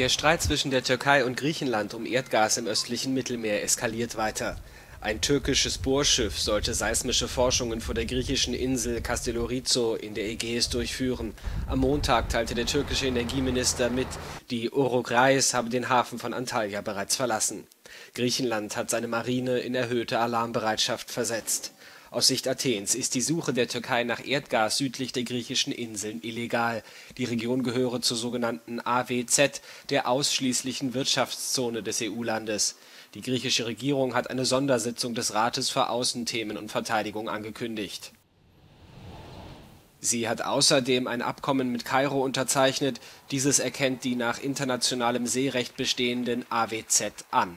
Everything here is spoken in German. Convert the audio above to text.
Der Streit zwischen der Türkei und Griechenland um Erdgas im östlichen Mittelmeer eskaliert weiter. Ein türkisches Bohrschiff sollte seismische Forschungen vor der griechischen Insel Castellorizo in der Ägäis durchführen. Am Montag teilte der türkische Energieminister mit, die Eurogreis habe den Hafen von Antalya bereits verlassen. Griechenland hat seine Marine in erhöhte Alarmbereitschaft versetzt. Aus Sicht Athens ist die Suche der Türkei nach Erdgas südlich der griechischen Inseln illegal. Die Region gehöre zur sogenannten AWZ, der Ausschließlichen Wirtschaftszone des EU-Landes. Die griechische Regierung hat eine Sondersitzung des Rates für Außenthemen und Verteidigung angekündigt. Sie hat außerdem ein Abkommen mit Kairo unterzeichnet, dieses erkennt die nach internationalem Seerecht bestehenden AWZ an